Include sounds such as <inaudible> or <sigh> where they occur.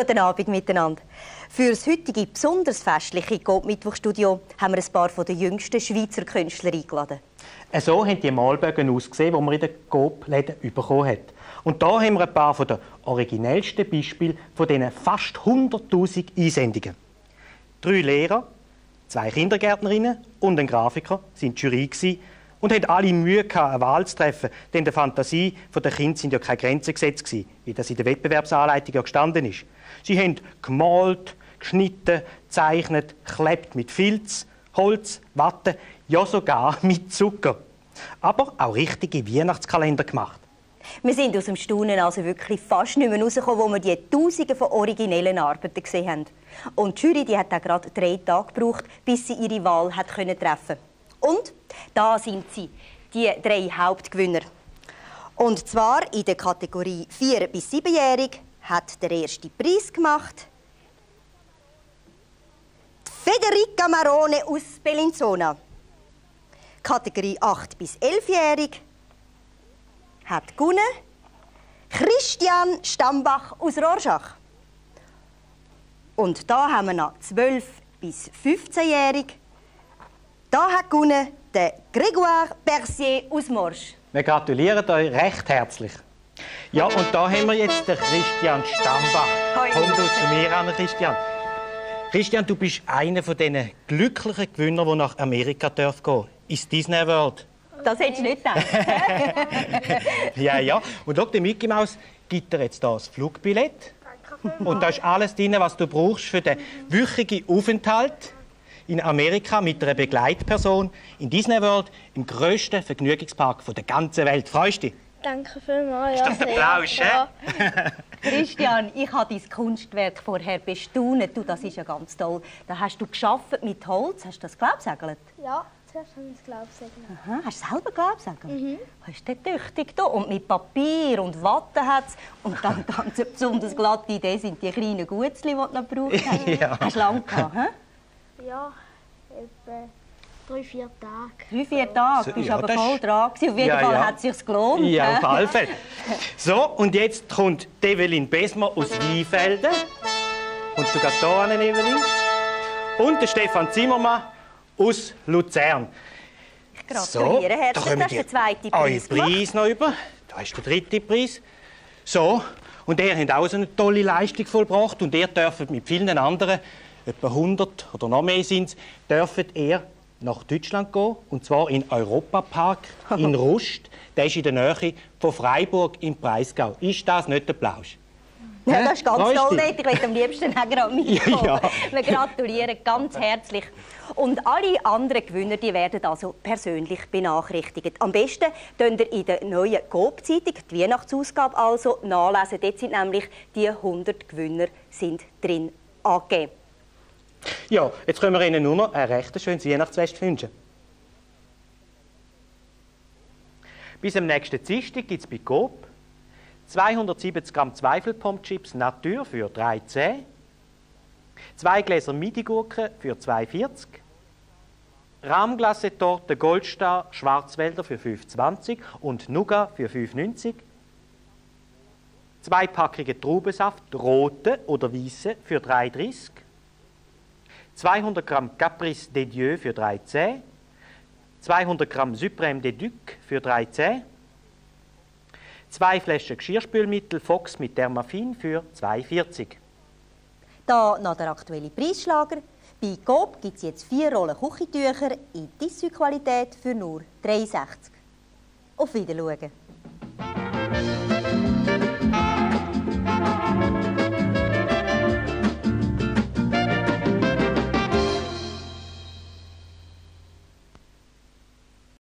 Guten Abend miteinander. Für das heutige besonders festliche Gold Mittwochstudio haben wir ein paar der jüngsten Schweizer Künstler eingeladen. So haben die Malbögen ausgesehen, die man in den Coop-Läden bekommen hat. Und da haben wir ein paar der originellsten Beispiele von diesen fast 100.000 Einsendungen. Drei Lehrer, zwei Kindergärtnerinnen und ein Grafiker sind die Jury und haben alle Mühe gehabt, eine Wahl zu treffen, denn der Fantasie der Kinder sind ja keine Grenzen gesetzt gewesen, wie das in der Wettbewerbsanleitung ja gestanden ist. Sie haben gemalt, geschnitten, gezeichnet, geklebt mit Filz, Holz, Watte, ja sogar <laughs> mit Zucker. Aber auch richtige Weihnachtskalender gemacht. Wir sind aus dem Staunen also wirklich fast nicht mehr rausgekommen, wo wir die Tausende von originellen Arbeiten gesehen haben. Und die Jury die hat auch gerade drei Tage gebraucht, bis sie ihre Wahl hat treffen Und da sind sie, die drei Hauptgewinner. Und zwar in der Kategorie 4- bis 7-jährig hat der erste Preis gemacht Federica Marone aus Bellinzona. Kategorie 8 bis 11-jährig hat gewonnen Christian Stambach aus Rorschach. Und da haben wir noch 12 bis 15-jährig. Da hat gewonnen der Grégoire Bercier aus Morsch. Wir gratulieren euch recht herzlich. Ja, und da haben wir jetzt den Christian Stambach. Hoi. Komm du zu mir an, Christian. Christian, du bist einer von diesen glücklichen Gewinnern, die nach Amerika dürfen gehen. Ins Disney World. Das hättest du nicht gedacht. <laughs> Ja, ja. Und schau, der Mickey Mouse gibt dir jetzt hier das Flugbillett. Und da ist alles drin, was du brauchst für den wöchigen Aufenthalt in Amerika mit einer Begleitperson in Disney World, im grössten Vergnügungspark der ganzen Welt. Freust du dich? Danke vielmals. Ja, das der sehr. Applaus, ja. <laughs> Christian, ich habe dein Kunstwerk vorher bestaunt. Du, das ist ja ganz toll. Da hast du geschafft mit Holz. Hast du das glaubsegelt? ja, zuerst habe ich das Glaubensegel. Aha, hast du selber glaubsegelt? Mhm. Hast du tüchtig da? Und mit Papier und Watte hat's. Und dann <laughs> ganz eine besonders glatte Idee sind die kleinen Gutzli, die du noch gebraucht hast. <laughs> Ja. Hast du lange gehabt, hä? Ja, etwa drei, vier Tage. Drei, vier Tage. So, Du bist ja, aber voll ist- dran gewesen. Auf jeden Ja, Fall ja. hat es sich gelohnt. Ja, auf alle Fälle. So, und jetzt kommt Evelyn Besmer aus Weinfelden. Kommst du gerade hier an, Evelyn? Und der Stefan Zimmermann aus Luzern. Gratuliere da herzlich. kommen Das ist die der zweite Preis. gemacht. Preis noch über. Da ist der dritte Preis. So, und ihr habt auch so eine tolle Leistung vollbracht. Und ihr dürft mit vielen anderen, etwa 100 oder noch mehr sind dürft ihr nach Deutschland gehen. Und zwar in Europapark <laughs> in Rust. Der ist in der Nähe von Freiburg im Breisgau. Ist das nicht der Plausch? Ja, das ist ganz Freust toll, dich? Ich möchte am liebsten auch gerade <laughs> mitkommen. Ja, ja. Wir gratulieren ganz herzlich. Und alle anderen Gewinner die werden also persönlich benachrichtigt. Am besten könnt ihr in der neuen Coop-Zeitung, die Weihnachtsausgabe also, nachlesen. Dort sind nämlich die 100 Gewinner sind drin angegeben. Ja, jetzt können wir Ihnen nur noch ein recht schönes Weihnachtsfest wünschen. Bis am nächsten Dienstag gibt es bei Coop 270 Gramm Zweifelpommchips Natur für 3,10, zwei Gläser Midi-Gurken für 2,40, Rahmglasse-Torte Goldstar Schwarzwälder für 5,20 und Nougat für 5,90, zwei Packungen Traubensaft, rote oder weiße für 3,30, 200 Gramm Caprice des Dieux für 3,10, 200 Gramm Suprême des Ducs für 3,10, zwei Flaschen Geschirrspülmittel Fox mit Dermafin für 2,40. Da noch der aktuelle Preisschlager. Bei Coop gibt es jetzt vier Rollen Küchentücher in Tissue-Qualität für nur 63. Auf Wiedersehen.